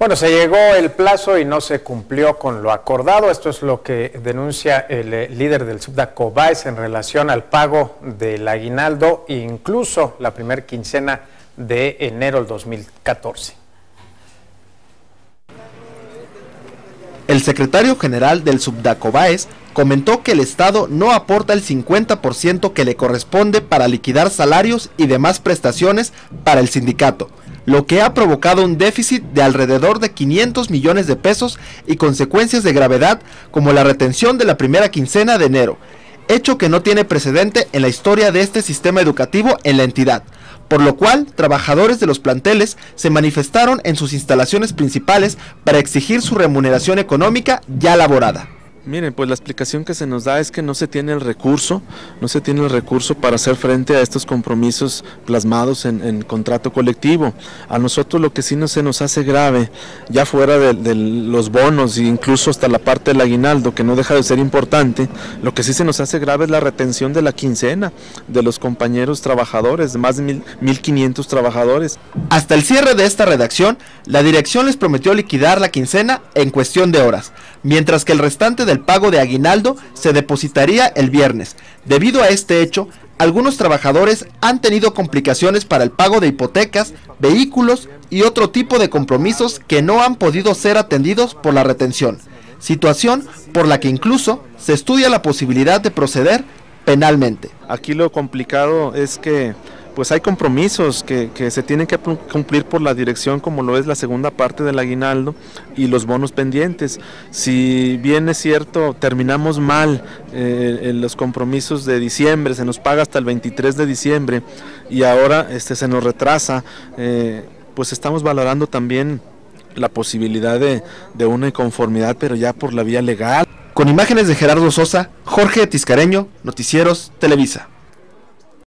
Bueno, se llegó el plazo y no se cumplió con lo acordado. Esto es lo que denuncia el eh, líder del Subda Cobáez en relación al pago del aguinaldo incluso la primera quincena de enero del 2014. El secretario general del Subdacobaes comentó que el Estado no aporta el 50% que le corresponde para liquidar salarios y demás prestaciones para el sindicato lo que ha provocado un déficit de alrededor de 500 millones de pesos y consecuencias de gravedad como la retención de la primera quincena de enero, hecho que no tiene precedente en la historia de este sistema educativo en la entidad, por lo cual trabajadores de los planteles se manifestaron en sus instalaciones principales para exigir su remuneración económica ya elaborada. Miren, pues la explicación que se nos da es que no se tiene el recurso, no se tiene el recurso para hacer frente a estos compromisos plasmados en, contrato colectivo. A nosotros lo que sí no se nos hace grave, ya fuera de, los bonos e incluso hasta la parte del aguinaldo, que no deja de ser importante, lo que sí se nos hace grave es la retención de la quincena de los compañeros trabajadores, de más de mil, 1.500 trabajadores. Hasta el cierre de esta redacción, la dirección les prometió liquidar la quincena en cuestión de horas, mientras que el restante del pago de aguinaldo se depositaría el viernes. Debido a este hecho, algunos trabajadores han tenido complicaciones para el pago de hipotecas, vehículos y otro tipo de compromisos que no han podido ser atendidos por la retención, situación por la que incluso se estudia la posibilidad de proceder penalmente. Aquí lo complicado es que pues hay compromisos que, se tienen que cumplir por la dirección como lo es la segunda parte del aguinaldo y los bonos pendientes. Si bien es cierto, terminamos mal eh, en los compromisos de diciembre, se nos paga hasta el 23 de diciembre y ahora este, se nos retrasa, eh, pues estamos valorando también la posibilidad de, de una inconformidad, pero ya por la vía legal. Con imágenes de Gerardo Sosa, Jorge Tiscareño, Noticieros, Televisa.